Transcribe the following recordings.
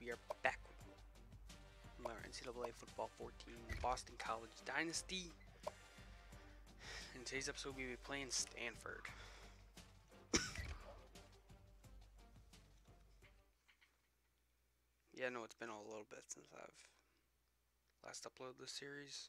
we are back from our NCAA Football 14 Boston College Dynasty. In today's episode, we'll be playing Stanford. yeah, no, it's been a little bit since I've last uploaded this series.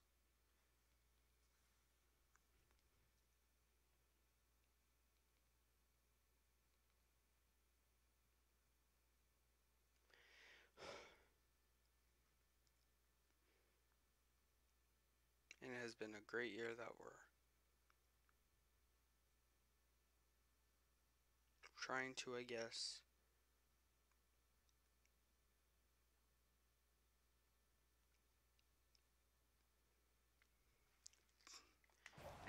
And it has been a great year that we're trying to, I guess,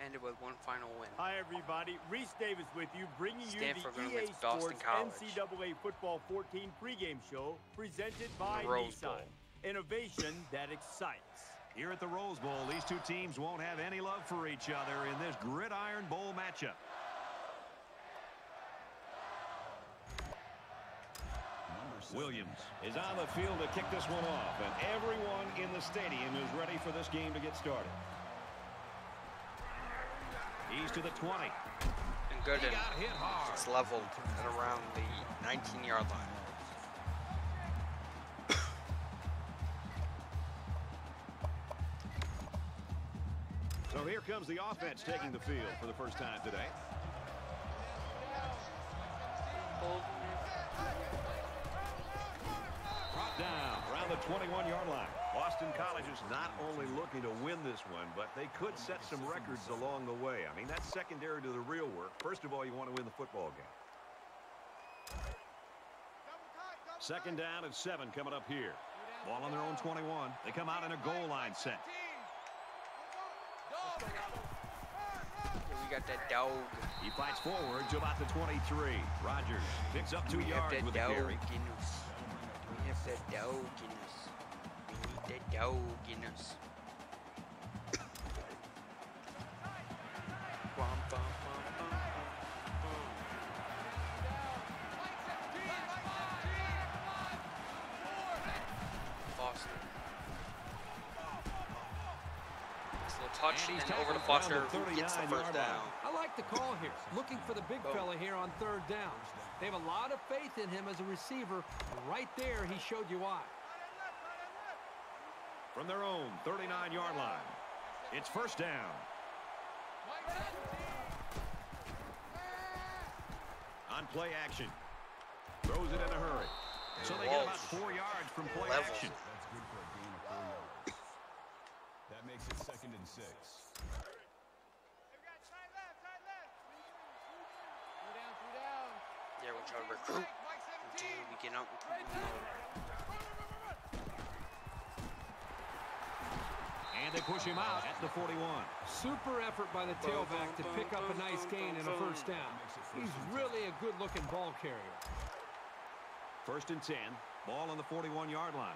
ended with one final win. Hi, everybody. Rece Davis with you, bringing Stanford you the EA Sports NCAA Football 14 pregame show presented by Rose Nissan. Innovation that excites. Here at the Rose Bowl, these two teams won't have any love for each other in this Gridiron Bowl matchup. Williams is on the field to kick this one off, and everyone in the stadium is ready for this game to get started. He's to the 20. And good and it's leveled at around the 19-yard line. Comes the offense taking the field for the first time today. Brought down around the 21-yard line. Boston College is not only looking to win this one, but they could set some records along the way. I mean, that's secondary to the real work. First of all, you want to win the football game. Second down and seven coming up here. Ball on their own 21. They come out in a goal line set. We got that dog. He fights forward to about the 23. Rogers picks up two we yards with the carry. We have that dog in us. We need that dog in us. Touch And and, over to tackled Foster who gets the first down. I like the call here. Looking for the big Boom. fella here on third down. They have a lot of faith in him as a receiver. Right there, he showed you why. From their own 39-yard line. It's first down. On play action. Throws it in a hurry. So they get about four yards from play Level. action. That's good for a gain of four yards. That makes it second and six. Yeah, we're trying to recruit until we get out. And they push him out at the 41. Super effort by the tailback to pick up a nice gain and a first down. He's really a good-looking ball carrier. First and 10. Ball on the 41-yard line.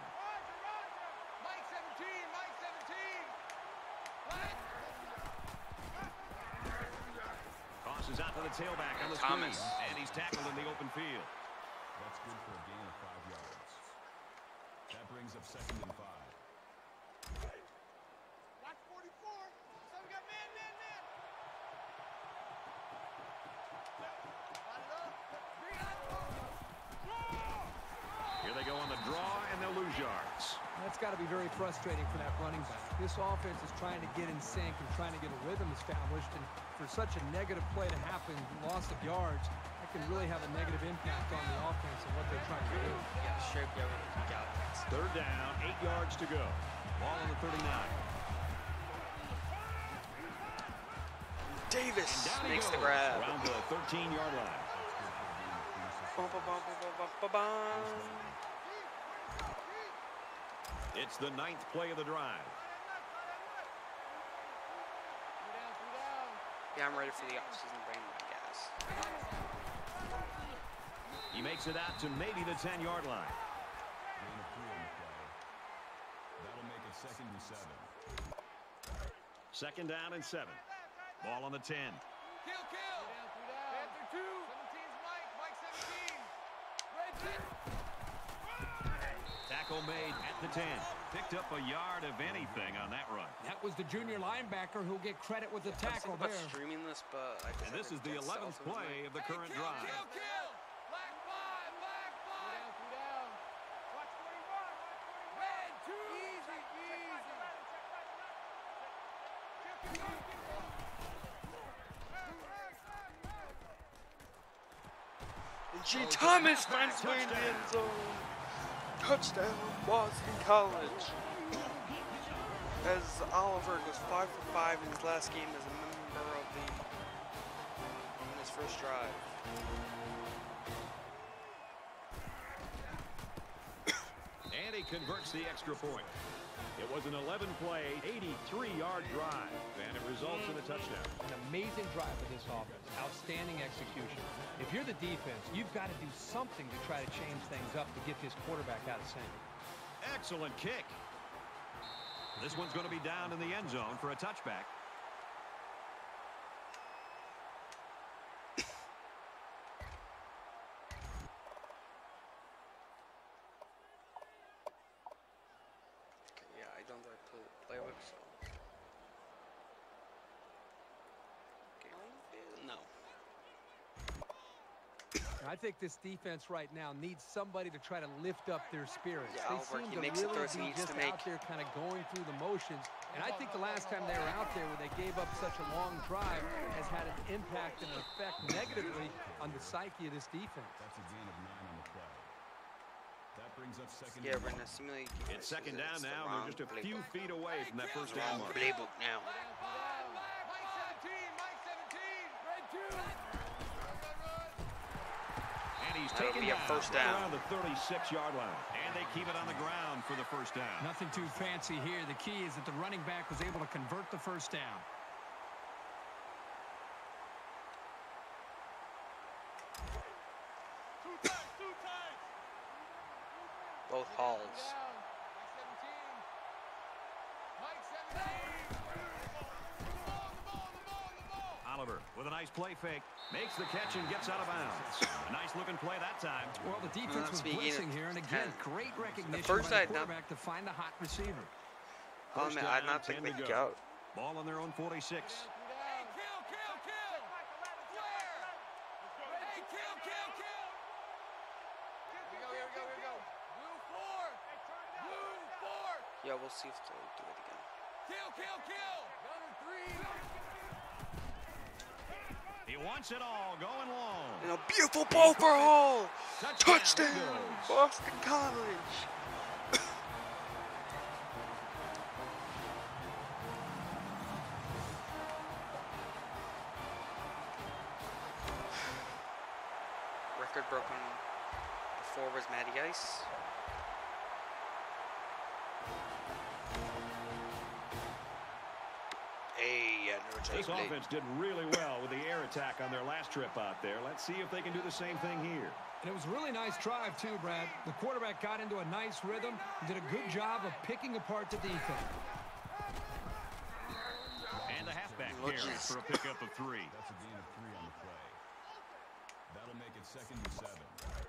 Tosses out to the tailback on the Thomas. screen. And he's tackled in the open field. That's good for a gain of five yards. That brings up second and five. Here they go on the draw, and they'll lose yards. That's got to be very frustrating for that running back. This offense is trying to get in sync and trying to get a rhythm established, and for such a negative play to happen, loss of yards, that can really have a negative impact on the offense and what they're trying to do. Yeah, sure, yeah, we. Third down, eight yards to go. Ball on the 39. Davis Down he makes goes the grab. around the 13-yard line. Bum, bum, bum, bum, bum, bum, bum. It's the ninth play of the drive. Yeah, I'm ready for the offseason brain, I guess. He makes it out to maybe the 10-yard line. Gain of three on the play. That'll make it second and seven. Second down and seven. Ball on the 10. Kill, kill. Panther two. 17's Mike. Mike 17. Red tackle made at the 10. Picked up a yard of anything on that run. That was the junior linebacker who'll get credit with the I tackle there. about streaming this, but I And this is the 11th play of the current Kill, drive. kill, kill. Black five, black five. Three down, three down. Red two. Easy, easy. G. Thomas finds way in the end zone. Touchdown, Boston College. As Oliver goes five for five in his last game as a member of the in his first drive. And he converts the extra point. It was an 11-play, 83-yard drive, and it results in a touchdown. An amazing drive for this offense. Outstanding execution. If you're the defense, you've got to do something to try to change things up to get this quarterback out of sync. Excellent kick. This one's going to be down in the end zone for a touchback. Okay, yeah, I don't like play playbook, so. No. I think this defense right now needs somebody to try to lift up their spirits. Yeah, they Albert, seem he to makes really be just to make. out there kind of going through the motions. And I think the last time they were out there where they gave up such a long drive has had an impact and an effect negatively on the psyche of this defense. That's a gain of nine on the play. That brings up second Yeah, and we're gonna simulate. It's second down it's now. wrong They're just a playbook. few feet away from that first down Wrong mark. playbook now. He's That'll taken be a first down. around the 36-yard line. And they keep it on the ground for the first down. Nothing too fancy here. The key is that the running back was able to convert the first down. Both halls. Down. Mike 17. Mike 17. The ball, the ball, the ball, the ball. Oliver with a nice play fake. Makes the catch and gets out of bounds. A nice looking play that time. Well, the defense was that's blitzing here, and again, 10. great recognition first by I the had not- quarterback to find a hot receiver. Oh man, I down, not 10 think they go. go. Ball on their own 46. Hey, kill, kill, kill. Flare. Hey, kill, kill, kill. Here we go, here we go, here we go. Blue four. Blue four. Yeah, we'll see if they'll do it again. Kill, kill, kill. Gunner three. Wants it all going long. And a beautiful ball for Hall. Touchdown. Touchdown. Boston College. This play. offense did really well with the air attack on their last trip out there. Let's see if they can do the same thing here. And it was a really nice drive, too, Brad. The quarterback got into a nice rhythm and did a good job of picking apart the defense. And the halfback Look, carry for a pickup of three. That's a gain of three on the play. That'll make it second and seven.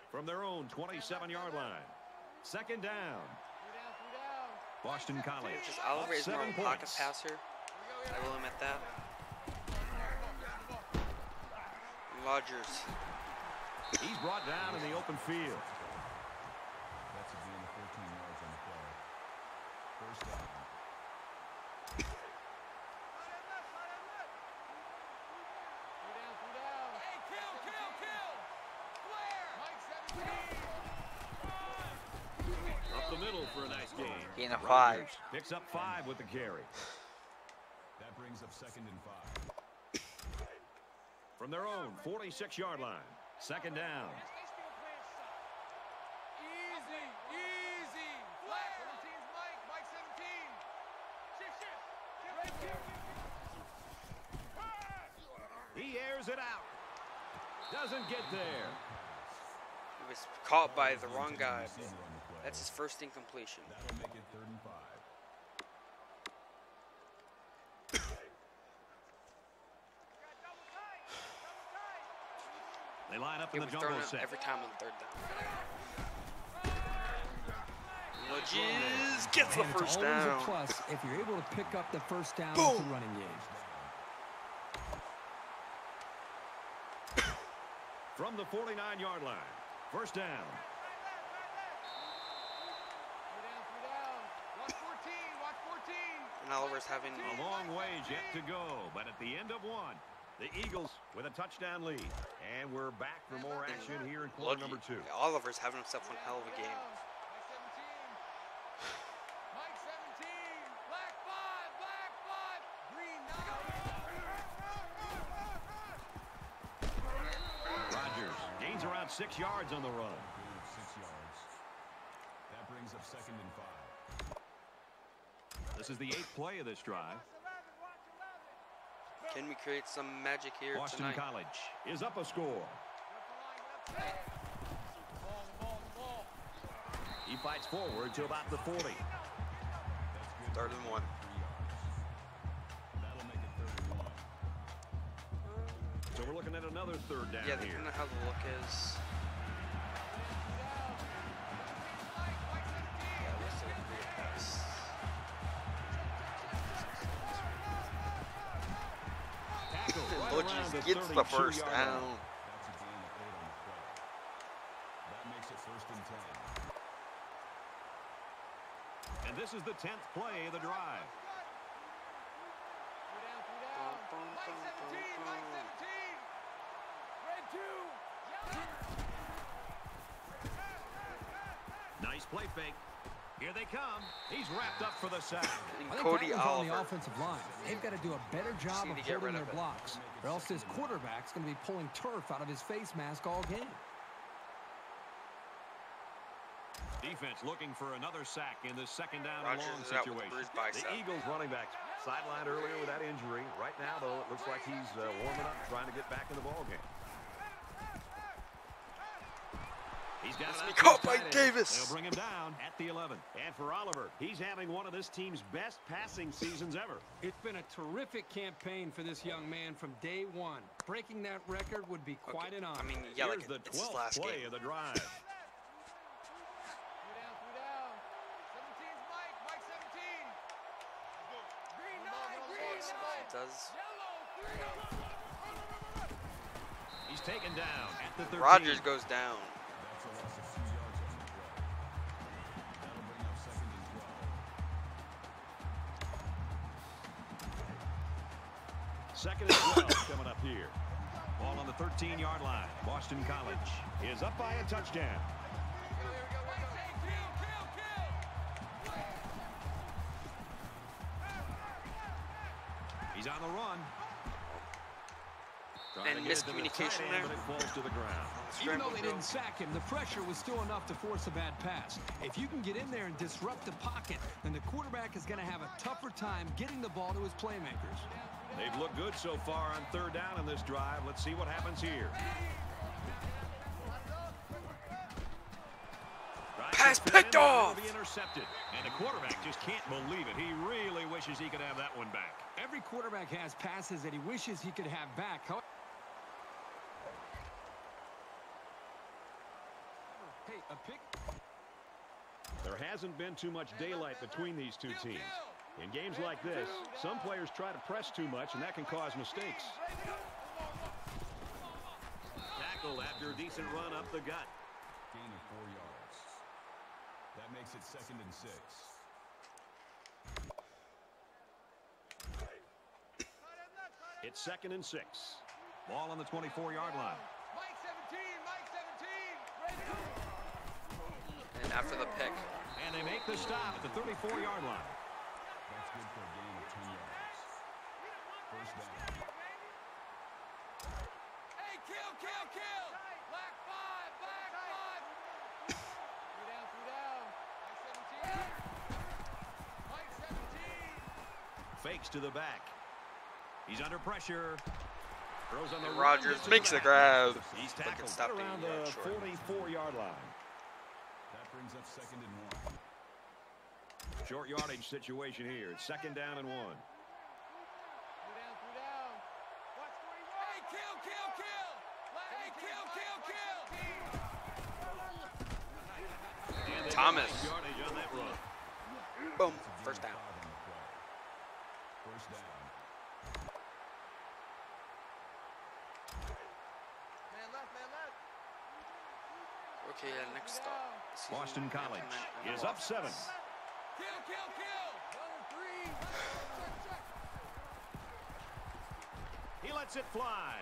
From their own 27-yard line. Second down. Three down, three down. Boston College. Because Oliver is more seven a pocket points. passer. I will admit that. Rogers. He's brought down in the open field. That's a gain of 14 yards on the play. First down. Three down, three down. Hey, kill, kill, kill. Flare. Mike 17. Up the middle for a nice game. Gain of five. Picks up five with the carry. That second and five. From their own 46-yard line. Second down. Easy, easy. Flare. 17's Mike. Mike 17. Shift, shift. Red two. He airs it out. Doesn't get there. He was caught by the wrong guy. Receiver on the play. That's his first incompletion. That'll make it third and five. They line up in the was jumbo set. every time on third down. Rogers gets the And first down. a plus if you're able to pick up the first down Boom. with the running game. From the 49-yard line. First down. Three down, three down. Watch 14, watch 14. And Oliver's having A long ways yet to go, but at the end of one, the Eagles with a touchdown lead. And we're back for more action here in quarter Lucky. number two. Oliver's having himself one hell of a game. Mike 17. Mike 17. Black 5, black 5. Green 9. Rodgers gains around six yards on the run. Gain of six yards. That brings up second and five. This is the eighth play of this drive. Can we create some magic here Boston tonight? College is up a score. He fights forward to about the 40. Third and one. Three yards. That'll make it third and one. So we're looking at another third down Yeah, here. depending on how the look is. Play. That makes it first and. And this is the 10th play of the drive. Three down, three down. Mike 17, Mike 17. Red 2. Nice play fake. Here they come. He's wrapped up for the sack. And I think Cody that was on the offensive line. They've got to do a better job of to holding their of it. blocks, or else this quarterback's going to be pulling turf out of his face mask all game. Defense looking for another sack in this second down and Rodgers long is out with a situation. bruised. The Eagles running back sidelined earlier with that injury. Right now, though, it looks like he's uh, warming up, trying to get back in the ball game. He's got Must it out caught by. Davis. They'll bring him down at the 11. And for Oliver, he's having one of this team's best passing seasons ever. It's been a terrific campaign for this young man from day one. Breaking that record would be quite an honor. I mean, yeah, Here's like the it's his 12th last play game. of the drive. Three down, three down. Mike, Mike 17. Green 9, green 9. Does He's taken down at the Rogers goes down. Second and 12 coming up here. Ball on the 13-yard line. Boston College is up by a touchdown. Here we go, here we go. Kill, kill, kill. He's on the run. Trying And to get it to the miscommunication tight end, there. But it falls to the ground. Even though they didn't sack him, the pressure was still enough to force a bad pass. If you can get in there and disrupt the pocket, then the quarterback is going to have a tougher time getting the ball to his playmakers. They've looked good so far on third down in this drive. Let's see what happens here. Pass picked off. Be intercepted. And the quarterback just can't believe it. He really wishes he could have that one back. Every quarterback has passes that he wishes he could have back. Hey, a pick There hasn't been too much daylight between these two teams. In games like this, some players try to press too much, and that can cause mistakes. Tackled after a decent run up the gut. Gain of four yards. That makes it second and six. It's second and six. Ball on the 24-yard line. Mike 17, Mike 17. Red 2. And after the pick, And they make the stop at the 34-yard line. Kill, kill, kill. Black 5, black 5. three down, three down. Mike 17. Mike 17. Fakes to the back. He's under pressure. Throws on the Rogers gets makes the the grab. He's but tackled gets stopped right around the 44-yard line. That brings up second and one. Short yardage situation here. Second down and one. Man left, man left. Okay, next stop. Season Boston College implement of is up seven. Kill, kill, kill. Three. Check, check. He lets it fly.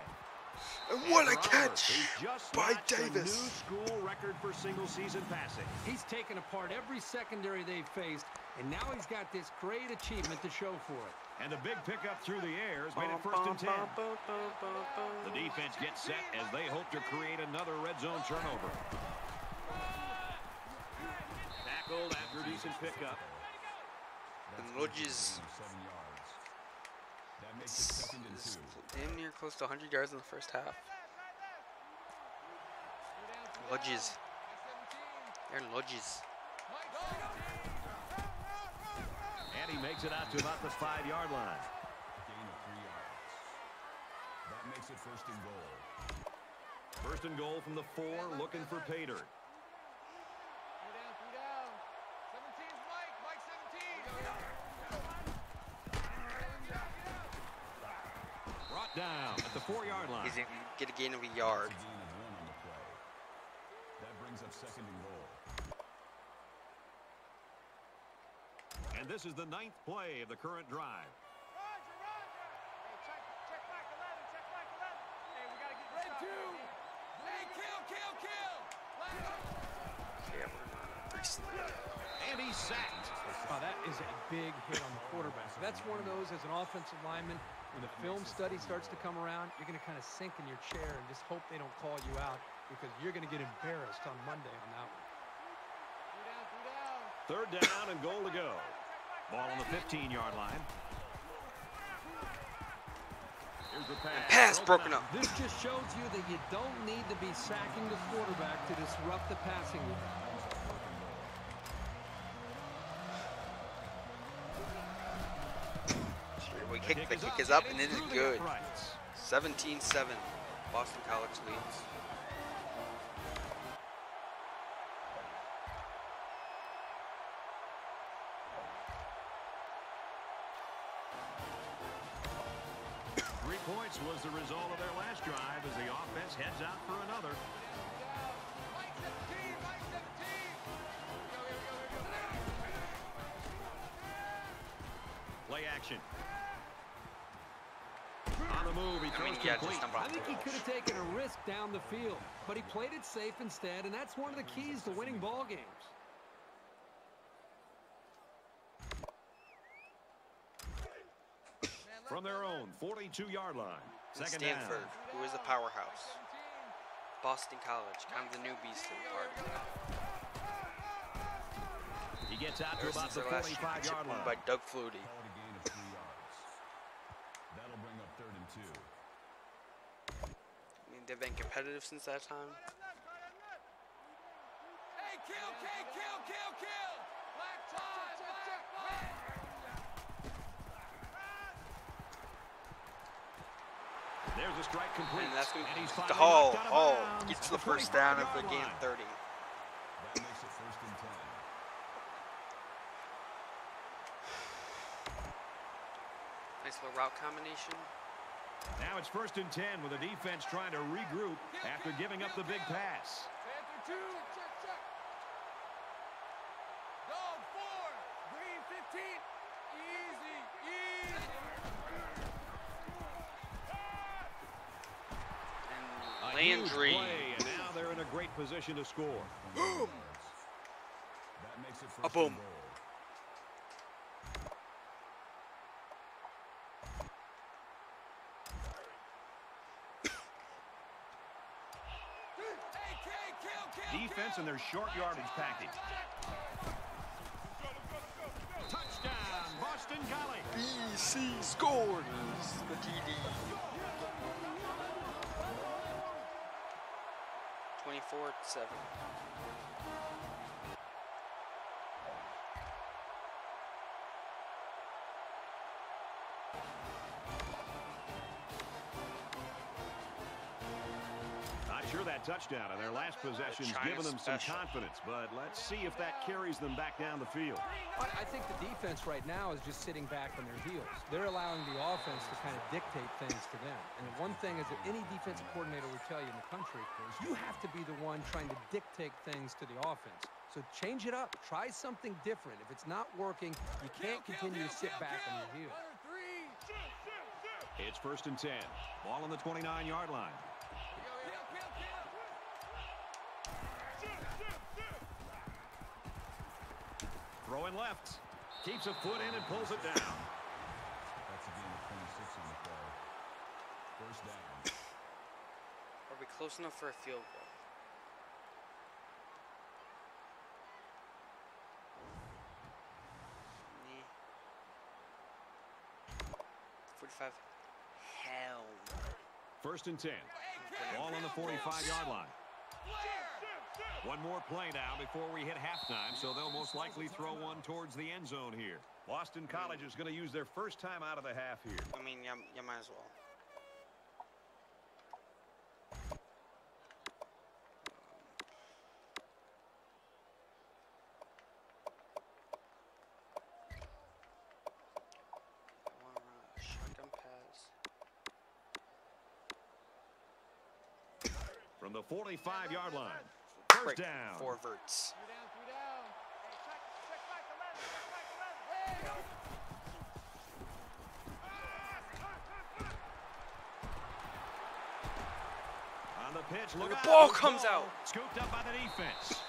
And what a And for Oliver, catch just by Davis. new school record for single season passing. He's taken apart every secondary they've faced, and now he's got this great achievement to show for it. And the big pickup through the air has made it first and ten. The defense gets set as they hope to create another red zone turnover. Tackled after a decent pickup. And That's Lodges damn near close to 100 yards in the first half. Lodges. Aaron Lodges. And he makes it out to about the five-yard line. Gain of three yards. That makes it first and goal. First and goal from the four, looking for Pater. Down at the four-yard line. He's gonna get a gain of a yard. It's a gain of one on the play. That brings up second and goal. And this is the ninth play of the current drive. Roger, Roger. Hey, check, check back 11. Check back 11. Hey, we gotta get Red two. Hey, kill, kill, kill. Yeah, we're not recently. And he's sacked. Wow, that is a big hit on the quarterback. That's one of those as an offensive lineman, when the film study starts to come around, you're going to kind of sink in your chair and just hope they don't call you out because you're going to get embarrassed on Monday on that one. Down. Third down and goal to go. Ball on the 15-yard line. Here's the pass. Pass broken up. This just shows you that you don't need to be sacking the quarterback to disrupt the passing kick, the kick is up and it is good. uprights. 17-7. Boston College leads. Three points was the result of their last drive as the offense heads out for another. Play 17, Mike 17. Here we go, here we go, here we go. Play action. On the move, he I mean, yeah, complete. just number I think he could have taken a risk down the field, but he played it safe instead, and that's one of the keys to winning ball games. From their own 42-yard line. And Second Stanford, down. who is a powerhouse. Boston College, kind of the new beast in the party. He gets out to Ever about since the their last championship 45-yard line. by Doug Flutie. Call it a gain of three yards. That'll bring up third and two. I mean, they've been competitive since that time. Hey, kill, kill, kill, kill, kill. Black time, black, black. There's a strike complete. And that's going And he's to finally Hall. knocked Hall gets the first down of the 25-yard game 30. That makes it first and ten. Nice little route combination. Now it's first and 10 with the defense trying to regroup after giving up the big pass. Panther two. Check, check. Dog four. Green 15. Easy, easy. And A huge Landry. and now they're in a great position to score. Boom. That makes it A boom. and goal. Hey, kill, kill, kill, Defense kill. and their short yardage package. Touchdown, Boston College. BC scores the TD. 24 touchdown and their last possession's China given them some confidence, but let's see if that carries them back down the field. I I think the defense right now is just sitting back on their heels. They're allowing the offense to kind of dictate things to them. And the one thing is that any defensive coordinator would tell you in the country, you have to be the one trying to dictate things to the offense. So change it up. Try something different. If it's not working, you can't continue to sit back on your heels. Under. It's first and 10. Ball on the 29-yard line. Kill, kill, kill. Throwing left. Keeps a foot in and pulls it down. That's a gain of 26 on the play. First down. Are we close enough for a field goal? Knee. 45. Hell. First and 10. Hey, Ball on the kill, kill, 45-yard kill. line. One more play now before we hit halftime, so they'll most likely throw one towards the end zone here. Boston College is going to use their first time out of the half here. I mean, yeah, you might as well. I want to run a shotgun pass. From the 45-yard line. First Break. down. Four verts. Three down, three down. Hey. On the pitch, look the out. ball comes ball. out. Scooped up by the defense.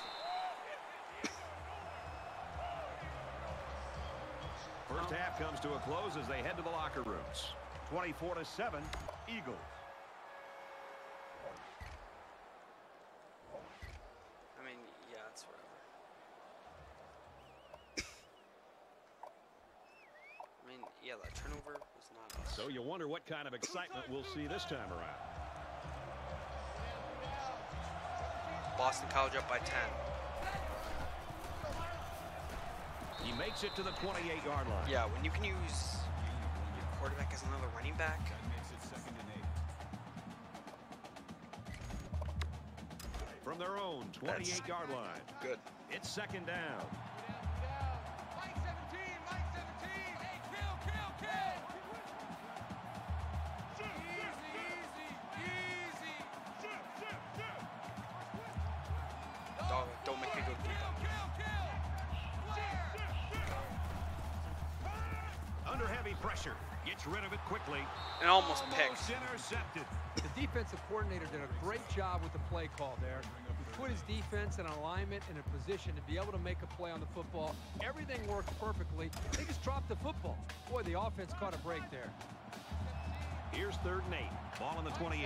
First half comes to a close as they head to the locker rooms. 24 to 7, Eagles. I mean, yeah, it's whatever. I mean, yeah, that turnover was not us. So you wonder what kind of excitement we'll see this time around. Boston College up by 10. He makes it to the 28-yard line. Yeah, when you can use your quarterback as another running back, That makes it second and eight. From their own 28-yard line. good. It's second down. Under heavy pressure. Gets rid of it quickly. And almost Almost picked. intercepted. The defensive coordinator did a great job with the play call there. He put his defense in alignment and a position to be able to make a play on the football. Everything worked perfectly. They just dropped the football. Boy, the offense caught a break there. Here's third and eight. Ball on the 28.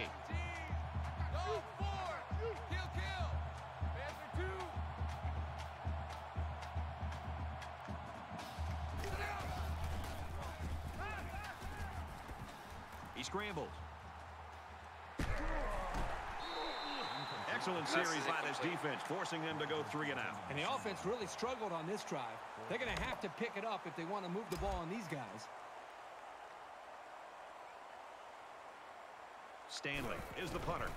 Excellent series by this defense, forcing them to go three and out. And the offense really struggled on this drive. They're going to have to pick it up if they want to move the ball on these guys. Stanley is the punter.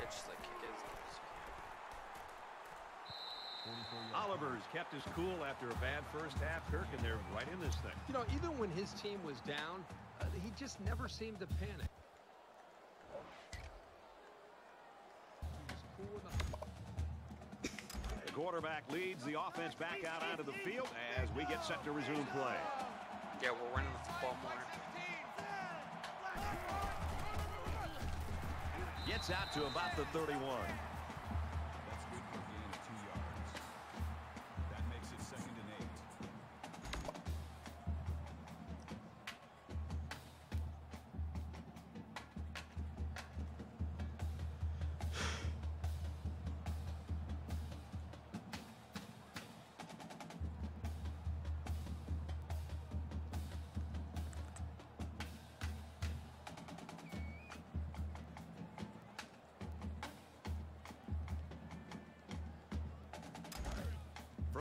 Yeah, just like kick his 44 yards. Oliver's kept his cool after a bad first half, Kirk, and they're right in this thing. You know, even when his team was down, uh, he just never seemed to panic. He was cool enough. The quarterback leads the offense back out onto the field as we get set to resume play. Yeah, we're running the football more. Gets out to about the 31.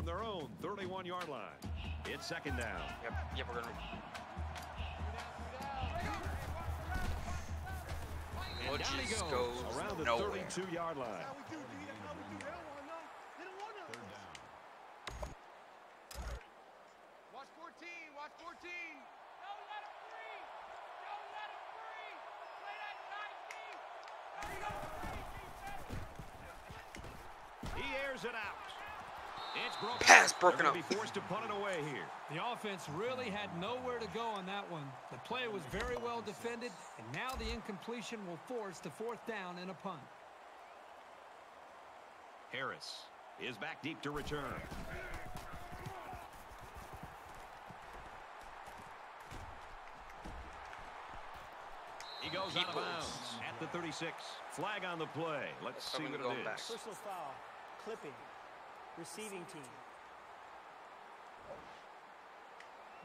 From their own 31-yard line. It's second down. Yep, yep, we're gonna. And down he goes goes around the nowhere. 32-yard line. Watch 14, watch 14. He airs it out. It's broken Pass broken up. be forced to punt it away here. The offense really had nowhere to go on that one. The play was very well defended, and now the incompletion will force the fourth down and a punt. Harris is back deep to return. He goes out of bounds at the 36. Flag on the play. Let's see what it is. back. Personal foul. Clipping. Receiving team.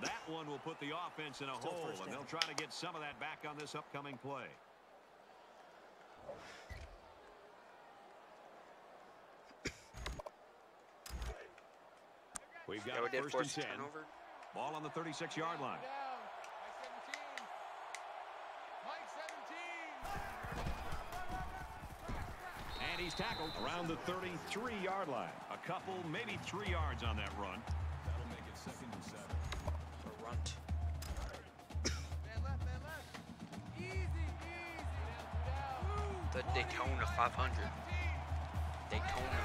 That one will put the offense in a Still hole, and they'll try to get some of that back on this upcoming play. We've got Yeah, we a did first and 10. turnover. Ball on the 36-yard line. Down. Mike 17. Mike 17. And he's tackled around the 33-yard line. A couple, maybe three yards on that run. That'll make it second and seven. A runt. Man left, man left. Easy, easy. Down, The Daytona 500. Daytona.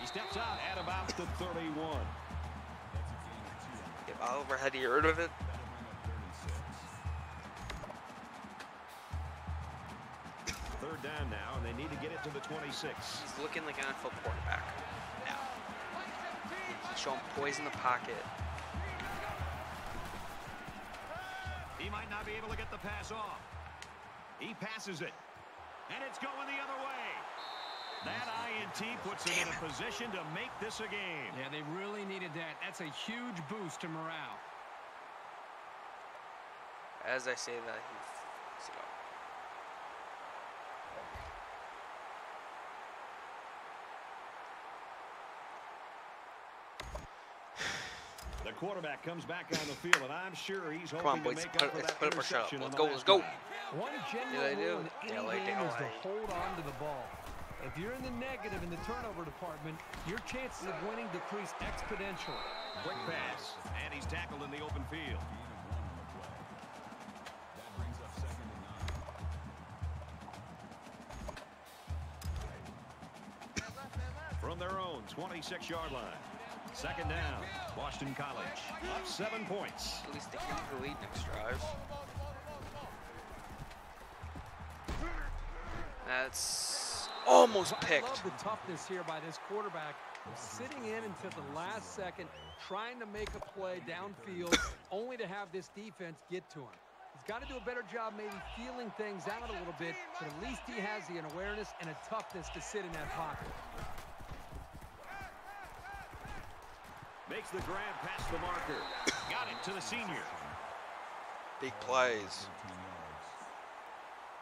He steps out at about the 31. If Oliver had he heard of it, down now, and they need to get it to the 26. he's looking like an NFL quarterback. Now. He's showing poise in the pocket. He might not be able to get the pass off. He passes it. And it's going the other way. That INT puts him in a position to make this a game. Yeah, they really needed that. That's a huge boost to morale. As I say that, he f***s it up. The quarterback comes back on the field, and I'm sure he's Come hoping on, boys. to make Put- up for let's that put up a shot. Let's go, let's go. One general Yeah, they do. rule in any Yeah, they game is to hold on to the ball. If you're in the negative in the turnover department, your chances of winning decrease exponentially. Quick pass, and he's tackled in the open field. Gain of one on the play. That brings up second and nine. From their own 26-yard line. Second down, Boston College. Up seven points. At least they can the lead next drive. That's almost picked. I picked. love the toughness here by this quarterback. Sitting in until the last second, trying to make a play downfield, only to have this defense get to him. He's got to do a better job maybe feeling things out a little bit, but at least he has the awareness and a toughness to sit in that pocket. Makes the grab past the marker. Got it to the senior. Big plays. 13 yards.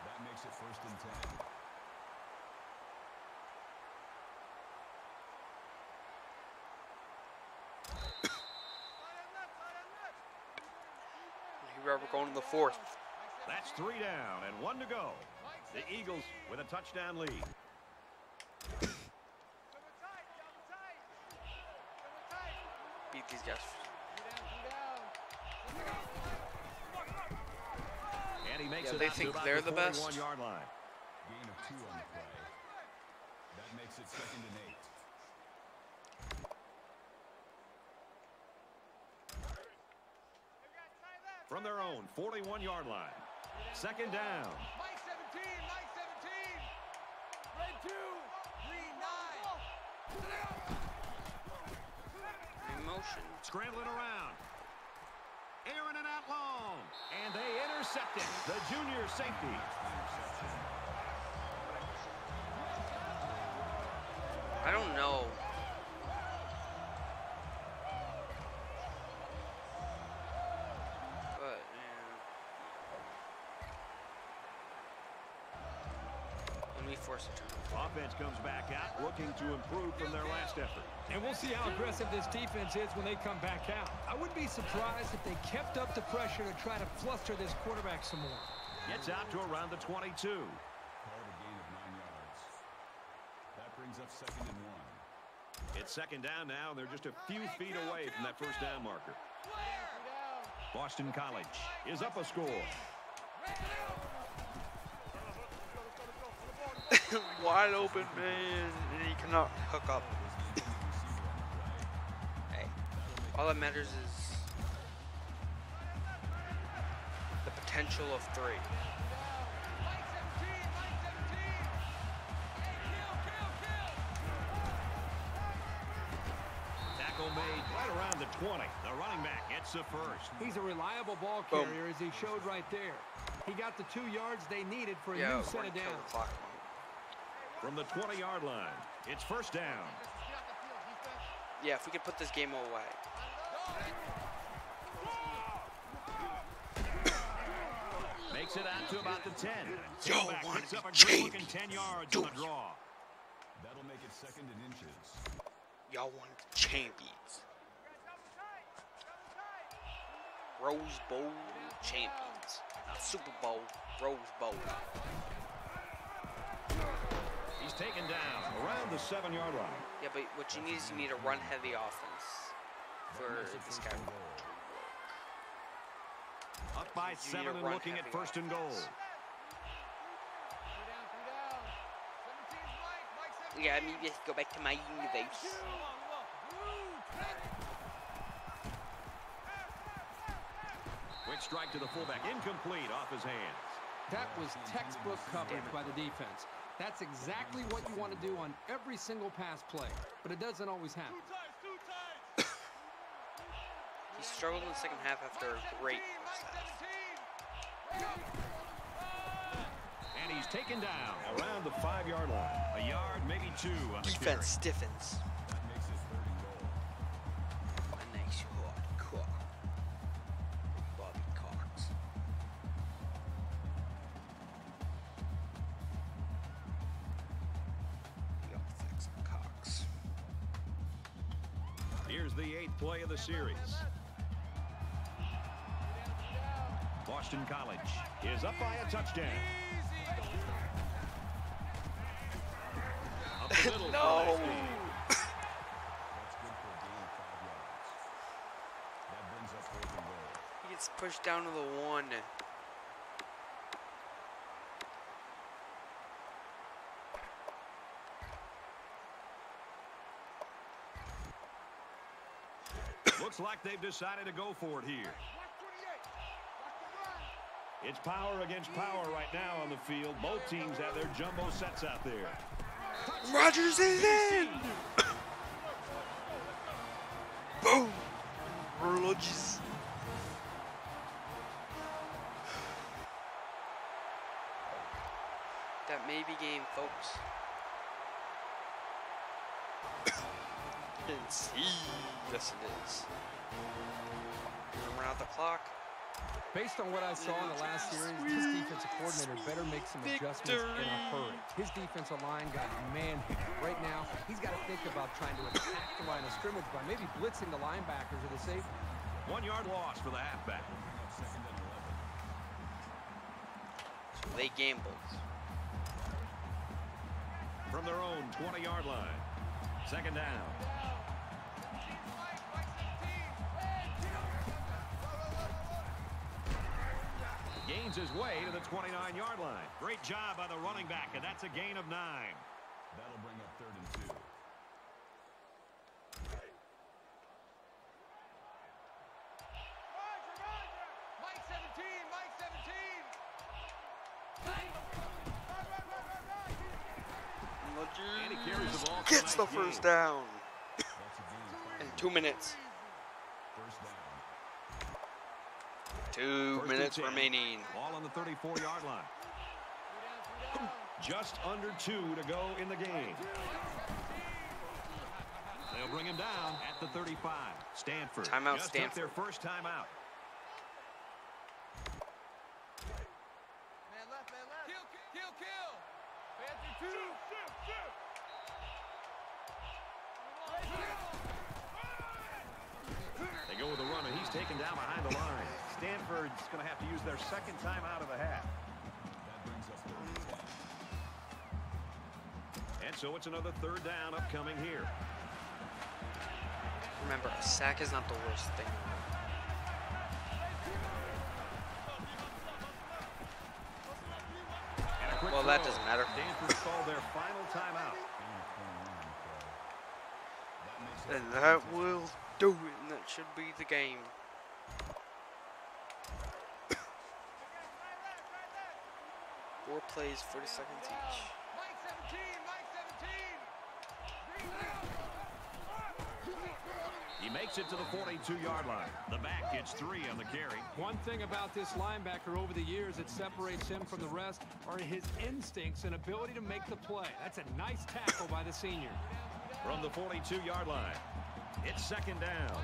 That makes it first and 10. Here we're going to the fourth. That's three down and one to go. The Eagles with a touchdown lead. Beat these guys. And he makes Yeah, it they out to think they're the the best. 41-yard line. Gain of two on the play. That makes it second and eight. From their own 41-yard line. Second down. Mike 17, Mike 17. Red 2, green 9. Motion. Scrambling around. Aaron and out long. And they intercept it. The junior safety. I don't know. But, man. When we force a turnover. Offense comes back out looking to improve from their last effort. And we'll see how aggressive this defense is when they come back out. I wouldn't be surprised if they kept up the pressure to try to fluster this quarterback some more. Gets out to around the 22. Called a gain of nine yards. That brings up second and one. It's second down now, and they're just a few feet away from that first down marker. Boston College is up a score. Wide open man, and he cannot hook up. All that matters is the potential of three. Tackle made right around the 20. The running back gets the first. He's a reliable ball Boom. carrier, as he showed right there. He got the two yards they needed for a Yeah, new set of downs. From the 20-yard line, it's first down. Yeah, if we could put this game away. Makes it out to about the 10. Yo, Tailback wanna up a good 10 yards Do the it. draw. That'll make it second and inches. Y'all want champions. Rose Bowl champions. Not Super Bowl, Rose Bowl. He's taken down around the seven-yard line. Yeah, but what you need is you need a run-heavy offense for this guy. Up by seven and looking at first and goal. Yeah, I mean, just go back to my universe. Quick strike to the fullback, incomplete off his hands. That was textbook coverage by the defense. That's exactly what you want to do on every single pass play, but it doesn't always happen. He struggled in the second half after a great first half. And he's taken down around the five-yard line. A yard, maybe two on the carry. Defense stiffens. That makes it third and goal. My name's Hardcore. Bobby Cox. Cox. Here's the eighth play of the series. Boston College is up by a touchdown. Up the middle for No. the next game. That's good for a gain of five yards. That brings up fourth and goal. He gets pushed down to the one. Looks like they've decided to go for it here. It's power against power right now on the field. Both teams have their jumbo sets out there. Rogers is in! Boom! Rogers. That may be game, folks. And see. Yes, it is. Gonna run out the clock. Based on what I saw in the last series, this defensive coordinator better make some adjustments in a hurry. His defensive line got manhandled. Right now, he's got to think about trying to attack the line of scrimmage by maybe blitzing the linebackers or the safety. One yard loss for the halfback. Bring up second and 11. So they gambled. From their own 20-yard line. Second down. Gains his way to the 29-yard line. Great job by the running back, and that's a gain of nine. That'll bring up third and two. Mike 17, Mike 17. And he carries the ball for a Gets the nice first gain. down That's a gain of five in yards. two minutes. Two First minutes remaining. Ball on the 34-yard line. Just under two to go in the game. They'll bring him down at the 35. Stanford. Timeout, just Stanford. their first timeout. Man left, man left. Kill, kill, kill. Fancy two. Shoot, shoot, shoot. They go with a runner. He's taken down behind the line. Stanford's going to have to use their second time out of the half. That brings up third and so it's another third down upcoming here. Remember, a sack is not the worst thing. And a quick Well, that doesn't matter. Stanford called their final timeout. Gain of 21 on the play. That makes it And that will do it, and that should be the game. Four plays, 40 seconds each. Mike 17, Mike 17. He makes it to the 42-yard line. The back gets three on the carry. One thing about this linebacker over the years that separates him from the rest are his instincts and ability to make the play. That's a nice tackle by the senior. From the 42-yard line, it's second down.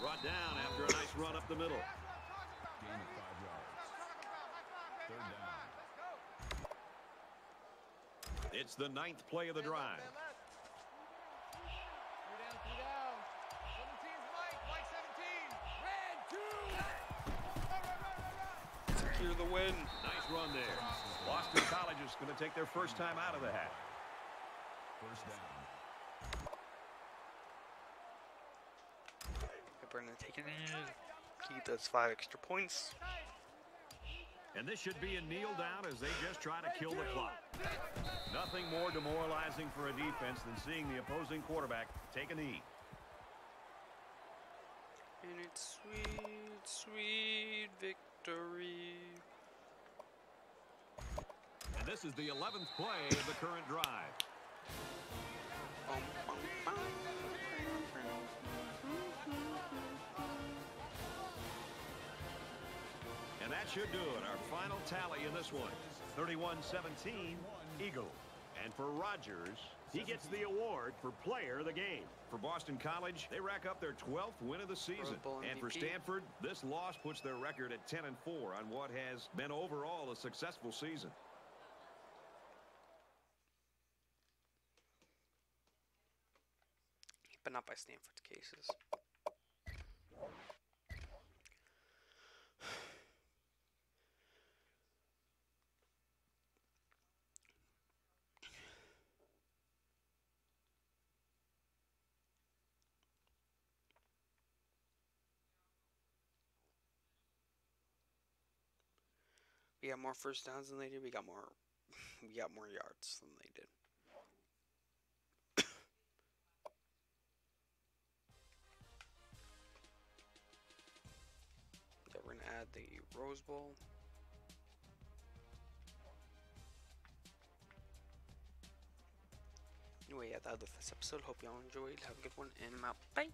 Brought down after a nice run up the middle. Gain of five yards. Third down. It's the ninth play of the drive. Three down, three down. 17's Mike, Mike 17. Red, two. Run, run, run, run, run. Secure the win. Nice run there. Boston College is going to take their first time out of the half. First down. Brennan taking it. Keith does five extra points. And this should be a kneel down as they just try to kill the clock. Nothing more demoralizing for a defense than seeing the opposing quarterback take a knee. And it's sweet, sweet victory. And this is the 11th play of the current drive. Bum, bum, bum. And that should do it. Our final tally in this one. 31-17, Eagle. And for Rogers, he gets the award for player of the game. For Boston College, they rack up their 12th win of the season. And for Stanford, this loss puts their record at 10 and 4 on what has been overall a successful season. But not by Stanford's cases. We got more first downs than they did. We got more. We got more yards than they did. Yeah, we're gonna add the Rose Bowl. Anyway, yeah, that was this episode. Hope y'all enjoyed. Have a good one, and I'm out. Bye.